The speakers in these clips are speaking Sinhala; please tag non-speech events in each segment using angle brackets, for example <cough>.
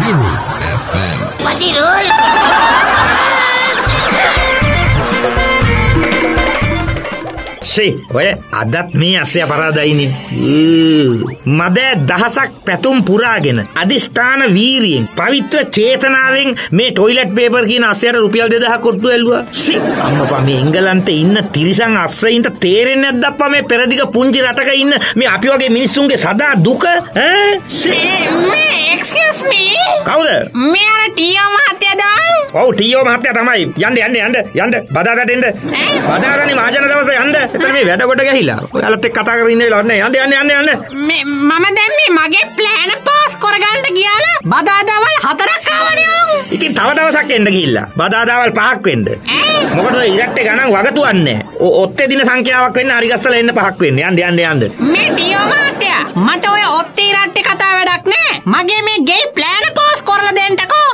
Hero FM. What? ශේ ඔය අදත් මේ අස්සය පරාදයිනින් මද දහසක් පැතුම් පුරාගෙන අධිෂ්ඨාන වීරියෙන් පවිත්‍ර චේතනාවෙන් මේ ටොයිලට් පේපර් කියන අස්සයට රුපියල් දෙදහ කොට්ටු ඇල්ලුවා. සි අම්මපා මේ එංගලන්තේ ඉන්න තිරිසන් අස්සයින්ට තේරෙන්නේ නැද්ද අප්පා මේ පෙරදිග පුංචි රටක ඉන්න මේ අපි වගේ මිනිස්සුන්ගේ සදා දුක ඈ? එක්ස්කියස් මී කවුද? මේ අර ටීයෝ මහත්තයද ඔව් ටීයෝ මහත්තයා තමයි. යන්න යන්න යන්න යන්න. බදාගට එන්න. බදාගන්නේ මහජන දවස යන්න එතන මේ වැඩ කොට ගහිලා. ඔයාලත් එක්ක කතා කරගෙන ඉන්න වෙලාවක් නැහැ යන්න යන්න යන්න යන්න මේ මම දැන් මේ මගේ ප්ලෑන පාස් කරගන්න කියලා බදාදවල් හතරක් ආවනේ ඉතින් තව දවසක් එන්න ගිහිල්ලා. බදාදාවල් පහක් වෙන්න. මොකද ඉරට්ටේ ගණන් වගතුවන්නේ ඔ- ඔත්තේ දින සංඛ්‍යාවක් වෙන්න හරි ගස්සලා එන්න පහක් වෙන්න. යන්න යන්න යන්න. මේ ටීයෝ මහත්තයා මට ඔය ඔත්තී රට්ටේ කතා වැඩක් නෑ. මගේ මේ ගේ ප්ලෑන පාස්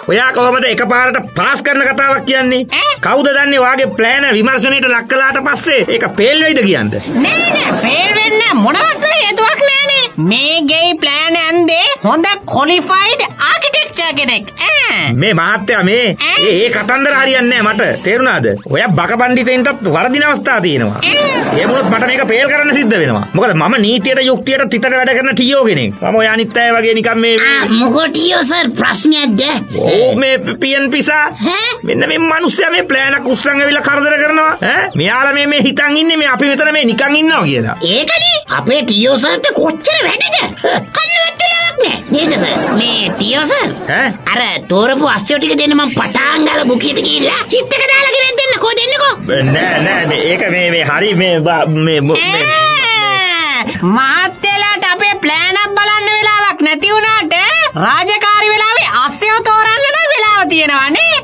ඔයා කොහොමද එකපාරට පාස් කරන කතාවක් කියන්නේ? කවුද දන්නේ වාගේ ප්ලෑන විමර්ශනයට ලක් කළාට පස්සේ ඒක පේල් වෙයිද කියන්න? නෑ නෑ ෆේල් වෙන්න මොනවත් හේතුවක් නෑනේ. මේ ගේ ප්ලෑන ඇන්දේ හොඳ කොලිෆයිඩ් ආකිටෙක්චර් කෙනෙක්. මේ මහත්තයා මේ? ඒ කතන්දර හරියන්නේ මට. තේරුණාද? ඔය බක පණ්ඩිතෙන්ටත් වරදින අවස්ථා තියෙනවා. ඒ වුණොත් මට මේක පේල් කරන්න සිද්ධ වෙනවා. මොකද මම නීතියට යුක්තියට තිතට වැඩ කරන ටියෝ කෙනෙක්. මම ඔය අනිත් අය වගේ නිකන් මේ මොකෝ ටියෝ සර් ප්‍රශ්නයක්ද? ඕ මේ පියන් පිසා? මෙන්න මේ මිනිස්සයා මේ ප්ලෑනක් උස්සන් ඇවිල්ලා කරදර කරනවා. ඈ. මෙයාලා මේ මේ හිතන් ඉන්නේ මේ අපි මෙතන මේ නිකන් ඉන්නවා කියලා. ඒකනේ. අපේ ටියෝ සර්ට කොච්චර වැඩද? කන්නවත් වෙලාවක් නෑ. නේද සර්? මේ ටියෝ සර් අර තෝරපු අස්සයෝ ටික දෙන්න මම පටාන් ගාලා බුකියට ගිහිල්ලා චිත් එක දාලා ගෙනත් දෙන්නකෝ දෙන්නකෝ. නෑ නෑ මේ ඒක මේ මේ හරි මේ මේ මහත්තයලාට අපේ ප්ලෑනක් බලන්න වෙලාවක් නැති වුණාට රාජකාරි වෙලාවේ අස්සයෝ තෝරන්න නම් වෙලාව තියෙනවනේ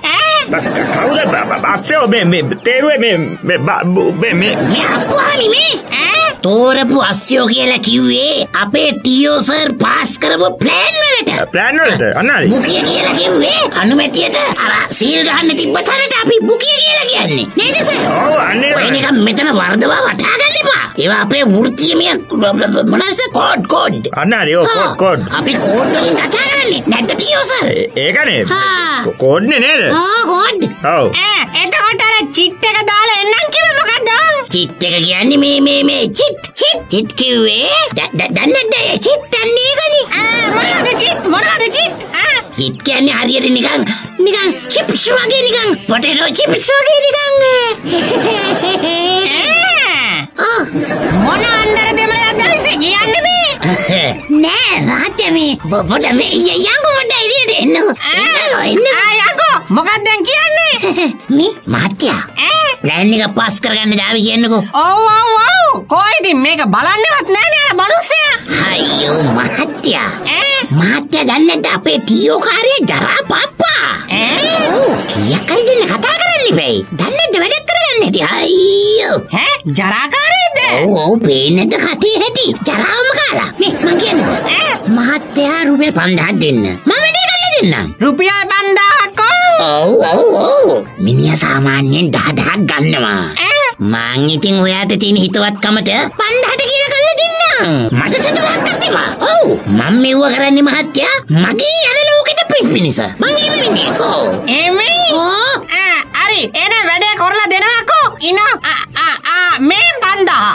කවුද අක්ෂයෝ මේ මේ තේරුවේ මේ මේ මේ මේ මේ අප්පුහාමි මේ ඈ? තෝරපු අස්සයෝ කියලා කිව්වේ අපේ ටියෝ සර් පාස් කරපු ප්ලෑන් වලට. ප්ලෑන් වලට අන්නරි බුකිය කියලා කිව්වේ අනුමැතියට අර සීල් ගහන්න තිබ්බ තැනට අපි බුකිය කියලා කියන්නේ. නේද සර්? ඔව් අන්නේ ඔය නිකන් මෙතන වර්ධවා වටහා ගන්න එපා. ඒවා අපේ වෘත්තීයමය මොනවාද කෝඩ් කෝඩ්. අන්නරි ඔව් කෝඩ් කෝඩ් අපි කෝඩ් වලින් කතා කරන්නේ නැද්ද ටියෝ සර්? ඒ- ඒකනේ. කෝඩ්නේ නේද ආ කෝඩ්. ඔව් එතකොට චිත් එක කියන්නේ මේ මේ මේ චිත්. චිත්? චිත් කිව්වේ? ද- ද- දන්නේ නැද්ද ඒ චිත්? මොනවද මොනවද ඈ? චිත් කියන්නේ හරියට නිකන් නිකන් චිප්ස් වගේ නිකන්. පොටේටෝ චිප්ස් වගේ නිකන්. <laughs> මොන අnder දෙමළයක්ද ලිසි කියන්නේ මේ. <laughs> නෑ මහත්තයා මේ. පොඩ මේ යංගු පොඩ එළියට එන්නකෝ එන්නකෝ. ආ යකෝ. මොකක්ද දැන් කියන්නේ? <laughs> මේ මහත්තයා. ඈ? ප්ලෑන් එක පාස් කරගන්න දාවි කියන්නකෝ. ඔව් ඔව් ඔව්. කෝ ඉතින් මේක බලන්නවත් නෑනේ අර මනුස්සයා? අයියෝ මහත්තයා. ඈ? මහත්තයා දන්නේ නැද්ද අපේ ටීයෝ කාර්යය ජරා පප්පා? ඈ? ඔව් කීයක් හරි දෙන්න කතා කරන්න ඉබේ දන්නේ නැද්ද වැඩක් කරගන්න? හැටි අයියෝ. ඈ? ජරාකාරීද? ඔව් ඔව් පේන්නේ නැද්ද කටේ හැටි? ජරාවම කාලා. මේ මං කියන්නකෝ ඈ? මහත්තයා රුපියල් 5000ක් දෙන්න. මම වැඩේ කරලා දෙන්නම්. රුපියල් 5000ක් ඔව් ඔව් ඔව්. මිනිහා සාමාන්‍යයෙන් 10000ක් ගන්නවා. ඈ? මං ඉතින් ඔයාට තියෙන හිතවත්කමට 5000ට කියලා කරලා දෙන්නම්. මට සතුටක් තිබා ඔව්. මම මෙව්ව කරන්නේ මහත්තයා මගේ යන ලෝකෙට පින් පිනිස මං එහෙම වෙන්නේ. කෝ එමේ? ඕ ආ හරි. එන වැඩේ කරලා දෙනවාකෝ ඉන ආ ආ ආ මේ 5000 ආ.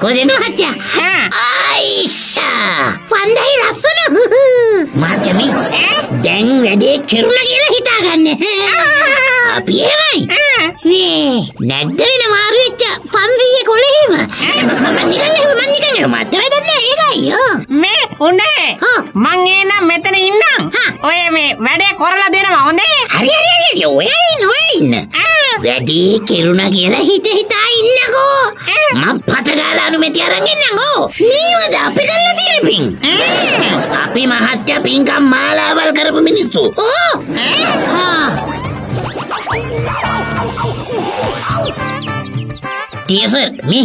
කොහෙන්ද මහත්තයා? ආයිෂා. පන්දයි ලස්සන. මහත්තයා මේ ඈ? දැන් වැඩේ කෙරුණා කියලා හිතාගන්න. අපි ඈ? මේ නැද්ද වෙන මාරු වෙච්ච පන්රියේ කොලෙහිම මම නිකන් එහෙම මම නිකන් එහෙම. මට වැඩක් නෑ ඒකයි. යෝ මේ උනේ. මං එනම් මෙතන ඉන්නම්. ඔය මේ වැඩේ කරලා දෙනවා හොඳේ. හරි හරි හරි. ඔයා ඉන්න ඔයා ඉන්න. ආ වැඩේ කෙරුණා කියලා හිත හිතා ඉන්නකෝ. මම පට ගාලා අනුමැතිය අරන් එන්නකෝ. මේවද අපි කරලා තියෙන පින්. අපි මහත්ය පින්කම් මාලාවල් කරපු මිනිස්සු. ඕ ආ. තියසර් මේ?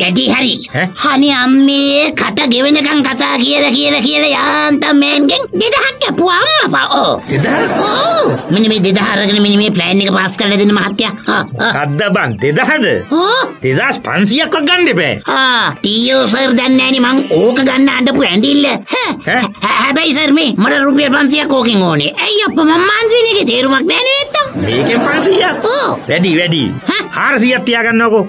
වැඩි හරි? හනි අම්මේ කට ගෙවෙනකං කතා කියලා කියලා කියලා යාන්තම් මෑන්ගෙන් දෙදහක් කැපුවා. අම්මපා ඕ දෙදහ ඕ මෙන්න මේ දෙදහ අරගෙන මෙන්න මේ ප්ලෑන් එක පාස් කරලා දෙන්න මහත්තයා. ආ, ආ. කද්ද බං දෙදහද දෙදස් පන්සියක්ව ගන්න එපෑ. ආ ටීයෝ සර් දන්නෑනි මං ඕක ගන්න අඩපු ඇඳිල්ල. හැබැයි සර් මේ මට රුපියල් පන්සියක් ඕකෙන් ඕනේ. ඇයි අප මංමාන්සවිනගේ තේරුමක් නැත්තම් මේකෙන් පන්සියක් වැඩි වැඩි? හාරසියක් තියාගන්නකෝ.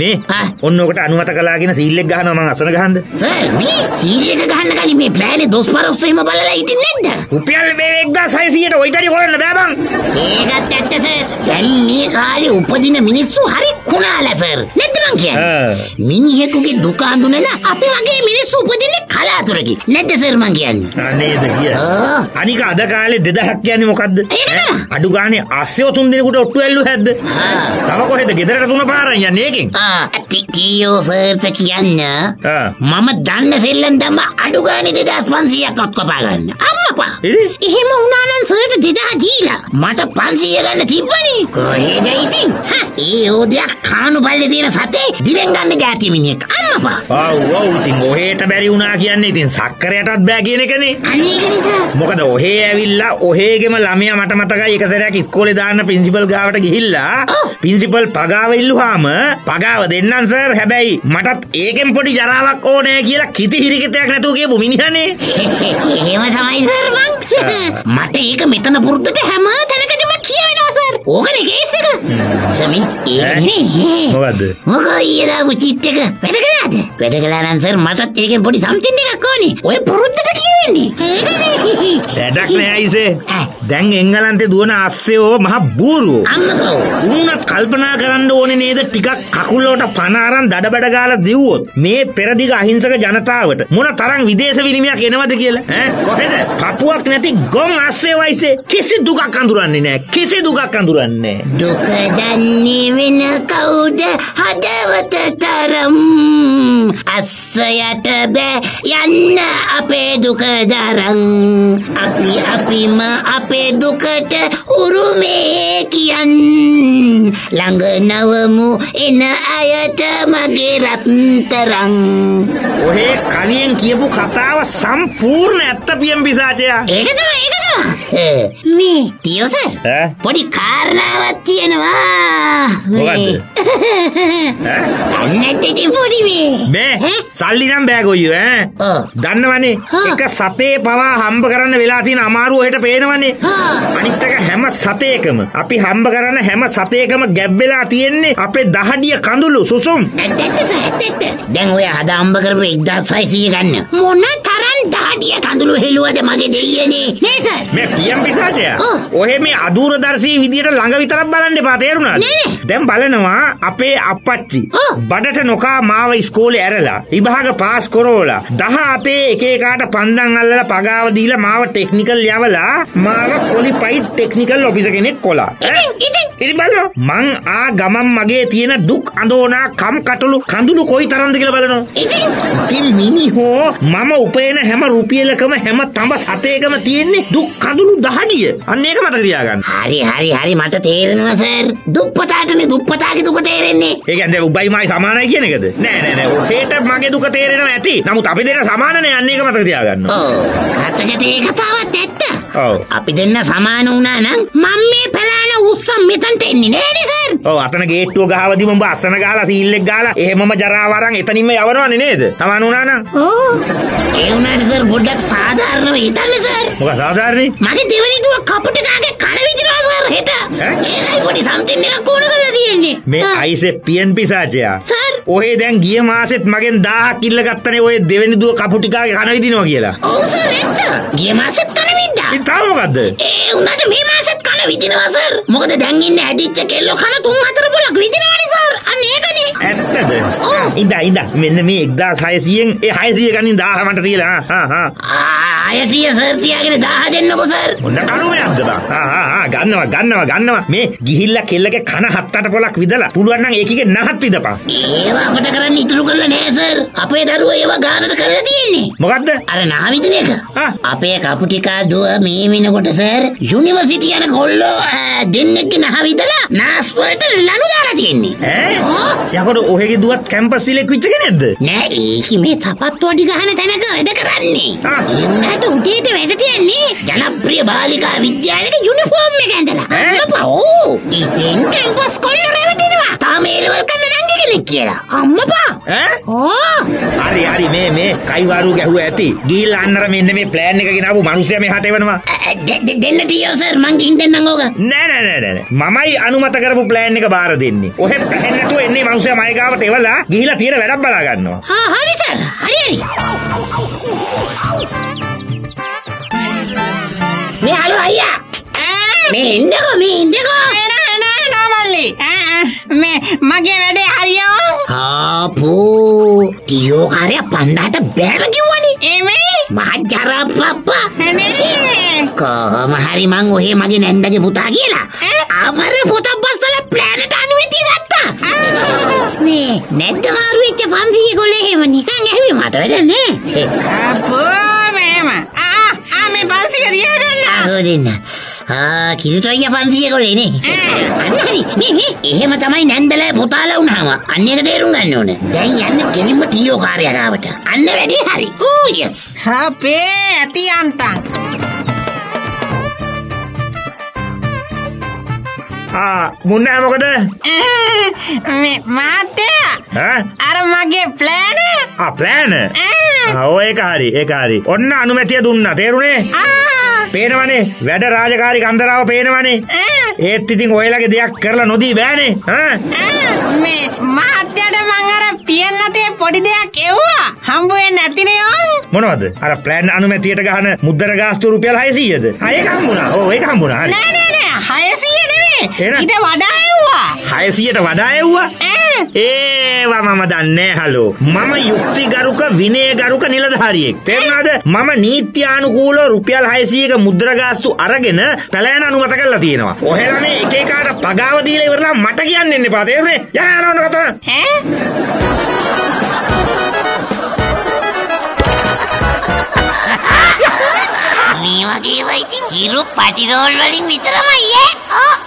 මේ? ඔන්නෝකට අනුමත කලාගෙන සීල්ලෙක් ගහනවා මං අසන ගහන්ද සර් මේ සීල් එක ගහන්න කලින් මේ ප්ලෑනේ දොස් පරොස්සෙම බලලා ඉතින් නැද්ද? රුපියල් මේ එක්දා සයිසියට ඔයිටරි කොරන්න බෑබං ඒකත් ඇත්ත සර්. දැන් මේ කාලේ උපදින මිනිස්සු හරි කුණාල සර්. නැද්ද මං කියන්නේ. මිනිහෙකුගේ දුක හඳුනන අපි වගේ මිනිස්සු උපදින්නේ කලාතුරකින් නැද්ද සර් මං කියන්නේ? අනේද කිය. අනික අද කාලේ දෙදහක් කියන්නේ මොකද්ද. අඩු ගානේ අස්සෙව තුන් දෙනෙකුට ඔට්ටු ඇල්ලු හැද්ද? තව කොහෙද? ගෙදරට තුන පාරන් යන්නේ ඒකෙන්. ආ ටීයෝ සර්ට කියන්න. මම දන්න සෙල්ලන් දම්ම අඩු ගානේ දෙදස් පන්සියක් ඔත් කපා ගන්න. අම්මපා? එහෙම උනානන් සර්ට දෙදා දීලා මට පන්සිය ගන්න තිබ්බනි. කොහෙද ඉතින්? ඒ ඕදයක් කානු බල්ලේ තියෙන සතේ දිවෙන් ගන්න ජාතිය මිනිහෙක්. අම්මපා. ඔව් ඔව් ඉතින් ඔහෙට බැරි වුණා කියන්නේ ඉතින් සක්කරයටත් බෑ කියන එකනේ. මොකද ඔහේ ඇවිල්ලා ඔහේගෙම ළමයා මට මතකයි එක සැරයක් ඉස්කෝලේ දාන්න ප්‍රින්සිපල් ගාවට ගිහිල්ලා. ප්‍රින්සිපල් පගාව ඉල්ලුවාම පගාව දෙන්නම් සර් හැබැයි මටත් ඒකෙන් පොඩි ජරාවක් ඕනේ කියලා කිති හිරිකිතයක් නැතුව කියපු මිනිහනේ. <laughs> එහෙම තමයි සර් මං. <laughs> මට ඒක මෙතන පුරුද්දට හැම තැනකදම කියවෙනවා සර් ඕකනේ කේස් එක සමි මොකද්ද? මොකෝ චිට් එක? වැඩ කළාද? වැඩ කළා නම් සර් මටත් ඒකෙන් පොඩි සම්තින් එකක් ඕනේ. ඔය පුරුද්දට කියවෙන්නේ ඒකනේ වැඩක් නෑ අයිසේ. දැන් එංගලන්තේ දුවන අස්සයෝ මහ බූරුවෝ. අම්මකෝ උන්නත් කල්පනා කරන්න ඕනේ නේද ටිකක් කකුල්ලෝට පණ අරන් දඩබඩ ගාලා දිව්වොත්? මේ පෙරදිග අහිංසක ජනතාවට මොන තරම් විදේශ විනිමයක් එනවද කියලා? ඈ? කොහෙද? පපුවක් නැති ගොන් අස්සේ වයිසේ කිසි දුකක් අඳුරන්නේ නෑ. කිසි දුකක් අඳුරන්නේ නෑ. දුක දන්නේ වෙන කවුද? හදවත තරම්. අස්සයට බෑ. යන්න අපේ දුක දරං අපි අපිම අපේ දුකට උරුමේ කියන්. ළඟ නවමු එන අයට මගේ රත්තරං ඔහේ කලියෙන් කියපු කතාව සම්පූර්ණ ඇත්ත පියම් පිසාචයා. ඒක තමයි ඒක තමයි මේ තියෝසර් ඈ? පොඩි කාරණාවක් තියෙනවා. ඉතින් පොඩි මේ. බෑ? සල්ලි නම් බෑ ගොයියෝ ඈ. දන්නවනේ. එක සතේ පවා හම්බ කරන්න වෙලා තියෙන අමාරුව හෙට පේනවනේ. අනිත් එක හැම සතේකම අපි හම්බ කරන හැම සතේකම ගැබ්බෙලා තියෙන්නේ අපේ දහඩිය කඳුළු සුසුම් ඇත්ත ඇත්ත සර්, ඇත්ත ඇත්ත. දැන් ඔය හද අම්බ කරපු 1600 ගන්න මොන තරම් දාඩිය කඳුළු හෙළුවද මගේ දෙයියනේ? නේ සර් මේ පියම් පිසාචය. ඔහෙ මේ අදූරදර්ශී විදියට ළඟ විතරක් බලන්න එපා තේරුණාද. දැන් බලනවා අපේ අප්පච්චි. බඩට නොකා මාව ඉස්කෝලේ ඇරලා විභාග පාස් කරෝලා දහ අතේ එක එකාට පන්දන් අල්ලලා පගාව දීලා මාව ටෙක්නිකල් යවලා මාව කොලිෆයිඩ් ටෙක්නිකල් ඔෆිසර් කෙනෙක් කොලා? ඉතින් බලන්න මං ආ ගමන් මගේ තියෙන දුක් අඳෝනා කම් කටළු කඳුළු කොයි තරම්ද කියලා බලනවා. ඉතින්. මිනිහෝ මම උපයන හැම රුපියලකම හැම තඹ සතේකම තියෙන්නේ දුක් කඳුළු දහඩිය. අන්න ඒක මතක තියාගන්න. හරි හරි හරි මට තේරෙනවා සර් දුප්පතාටනේ දුප්පතාගේ දුක තේරෙන්නේ. ඒ කියන්නේ උබයි මයි සමානයි කියන එකද? නෑ නෑ නෑ. ඔහෙට මගේ දුක තේරෙනවා ඇති. නමුත් අපි දෙන්න සමාන නෑ. අන්න ඒක මතක තියාගන්න. ඕ කතකට ඒ කතාවත් ඇත්ත. ඔව්. අපි දෙන්න සමාන වුණා නම් මම මේ පලාන උස්සම් මෙතන්ට එන්නේ නෑනේ සර් ඔව් අතන ගේට්ටුව ගහවදී මම අස්සන ගහලා සීල්ලෙක් ගහලා එහෙමම ජරාව අරන් එතනින්ම යවනවනේ නේද? සමාන වුණා නම්. සර් පොඩ්ඩක් සාධාරණව හිතන්න සර් මොකක් සාධාරණේ? මගේ දෙවනි දුව කපුටකාගේ කන විදිනවා සර් හෙට? ඒකයි පොඩි සම්තින් එකක් ඕන කරලා තියෙන්නේ. මේ අයිසේ පියන් පිසාචයා සර් ඔහේ දැන් ගිය මාසෙත් මගෙන් 1000ක් ඉල්ල ගත්තනේ ඔය දෙවෙනි දුව කපුටිකාගේ කන විදිනවා කියලා. ඔව් සර් ඇත්ත ගිය මාසෙත් කන විද්දා ඉතින් තාම මොකද්ද? ඒ වුණාට මේ මාසෙත් කන විදිනවා සර් මොකද දැන් ඉන්නේ ඇදිච්ච කෙල්ලෝ කන තුන් හතර පොලක් විදිනවනේ සර් අන්න ඒකනේ. ඇත්තද. ඉඳා ඉඳා. මෙන්න මේ 1600න් ඒ 600 ගණන් 1000 මට තියලා. හා හා ආ හයසිය සර් තියාගෙන දාහ දෙන්නකෝ සර් මොන කරුමයක්ද බං? ගන්නවා ගන්නවා ගන්නවා. මේ ගිහිල්ලා කෙල්ලගේ කන හත්තට පොලක් විදලා පුළුවන් නම් ඒකගේ නහත් විදපන්. ඒවා අපට කරන්න ඉතුරු කරලා නෑ සර් අපේ දරුවෝ ඒවා ගානට කරලා තියෙන්නේ මොකද්ද? අර නාවිදින එක. අපේ කපුටිකා දුව මේ වෙනකොට සර් යුනිවර්සිටි යන කොල්ලෝ දෙන්නෙක්ගේ නහ විදලා නාස් වලට ලනු දාලා තියෙන්නේ ඈ? යකඩ ඔහෙගේ දුවත් කැම්පස් සිලෙක් විච්ච කෙනෙක්ද? නෑ ඒක මේ සපත්තු අඩි ගහන තැනක වැඩ කරන්නේ. ඒ වුණාට උදේට වැඩ තියන්නේ ජනප්‍රිය බාලිකා විද්‍යාලයක යුනිෆෝම් එක ඇඳලා? අම්මපා ඉතින් කැම්පස් කොල්ල රැවටෙනවා තාම ඒලවල් කන්න නංගි කෙනෙක් කියලා අම්මපා? ඕ හරි හරි මේ මේ කයිවාරු ගැහුව ඇති. ගිහිල්ලා අන්නර මෙන්න මේ ප්ලෑන් එක ගෙනාවු මිනිස්සයා මෙහාට එවනවා. දෙන්න තියෝ සර් මං ගිහින් දෙන්නම් ඕක නෑ නෑ නෑ නෑ. මමයි අනුමත කරපු ප්ලෑන් එක බාර දෙන්නේ. ඔහෙ පැහෙන්නේ නැතුව එන්නේ මිනිස්සයා මයි ගාවට එවලා ගිහිල්ලා තියෙන වැඩක් බලා ගන්නවා. ආ හරි සර් හරි හරි මේ එන්නකෝ මේ එන්නකෝ නෑ නෑ නෝමල්ලි මේ මගේ වැඩේ හරියෝ? ආපෝ ටියෝ කාරය පන්දාට බෑම කිව්වනේ. එමේ? මහජරා පප්පා නේ කොහොම හරි මං ඔහේ මගේ නැන්දගේ පුතා කියලා? අමර පොතක් බස්සල ප්ලෑනට අනුමැතිය ගත්තා මේ නැද්ද මාරු වෙච්ච පන්සිය කොල්ලේ එහෙම නිකන් ඇහුවේ මට වැඩ නෑ? අපෝ මේම ආ ආ මේ පන්සිය දිහාටන්න ආහෝ දෙන්න ආ කිසිට අයියා පන්සිය කොල්ලේ නේ අන්න හරි මේ එහෙම තමයි නැන්දලා පුතාලා වුණාම අන්න එක තේරුම් ගන්න ඕනේ දැන් යන්න ගෙලින්ම ටියෝ කාර්ය ගාවට අන්න වැඩි හරි ඌ යස් අපේ ඇති අන්තන් ආ මුන්නෑ මොකද? <laughs> මේ මහත්තයා ඈ? අර මගේ ප්ලෑන ආ ප්ලෑන්? ආ ඔය ඒක හරි ඒක හරි. ඔන්න අනුමැතිය දුන්නා. තේරුණේ? ආ පේනවනේ වැඩ රාජකාරි කන්දරාව පේනවනේ. ඒත් ඉතින් ඔයලගේ දෙයක් කරලා නොදී බෑනේ. ඈ? මේ මහත්තයට මං අර පියන්නතේ පොඩි දෙයක් එව්වා හම්බුවේ නැතිනේ වන් මොනවද? අර ප්ලෑන් අනුමැතියට ගහන මුද්දර ගාස්තු රුපියල් 600ද? ආ ඒක හම්බුණා. ඔව් ඒක හම්බුණා. නෑ නෑ නෑ 600 නෙමෙයි? ඊට වඩා එව්වා 600ට වඩා එව්වා. ඒවා මම දන්නේ හලෝ. මම යුක්තිගරුක විනයගරුක නිලධාරියෙක්. තේරුණාද? මම නීත්‍යානුකූලව රුපියල් 600ක මුද්‍රාගාස්තු අරගෙන පැලෑන අනුමත කරලා තියෙනවා. ඔහෙලා මේ එක එකාට පගාව දීලා ඉවරලා මට කියන්න එන්න එපා. තේරුණේ? යන යන කතා. ඈ? මේ වගේ ඉතින් හිරු පටිරෝල් වලින් විතරමයි ඈ